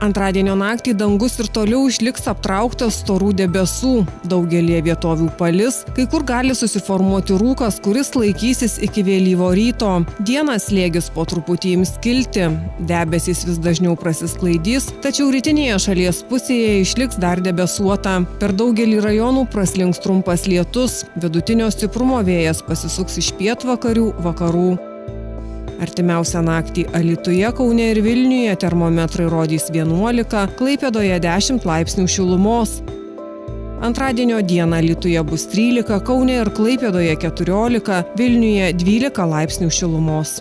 Antradienio naktį dangus ir toliau išliks aptrauktas storų debesų. Daugelie vietovių palis, kai kur gali susiformuoti rūkas, kuris laikysis iki vėlyvo ryto. Dienas lėgis po truputį ims kilti. Debesys vis dažniau prasisklaidys, tačiau rytinėje šalies pusėje išliks dar debesuota. Per daugelį rajonų praslinks trumpas lietus. Vidutinio stiprumo vėjas pasisuks iš pietvakarių vakarų. Artimiausią naktį Alituje, Kaune ir Vilniuje termometrai rodys 11, Klaipėdoje 10 laipsnių šilumos. Antradienio dieną Alituje bus 13, Kaune ir Klaipėdoje 14, Vilniuje 12 laipsnių šilumos.